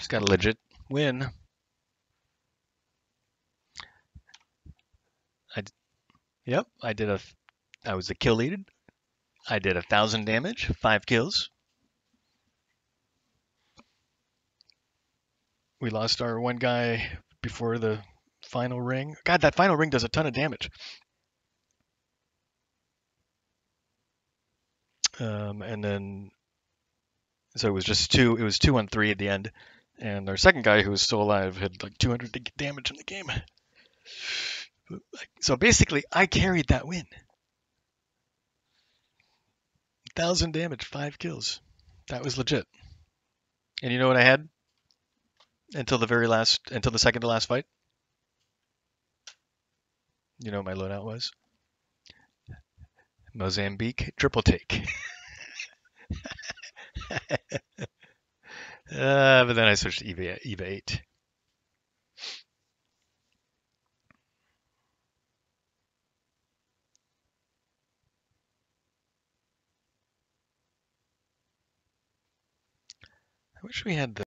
Just got a legit win. I, yep, I did a, I was a kill lead. I did a thousand damage, five kills. We lost our one guy before the final ring. God, that final ring does a ton of damage. Um, and then, so it was just two. It was two on three at the end, and our second guy who was still alive had like 200 damage in the game. So basically, I carried that win. Thousand damage, five kills. That was legit. And you know what I had until the very last, until the second to last fight. You know what my loadout was? Mozambique triple take. uh, but then I switched to EVA, EVA 8. I wish we had the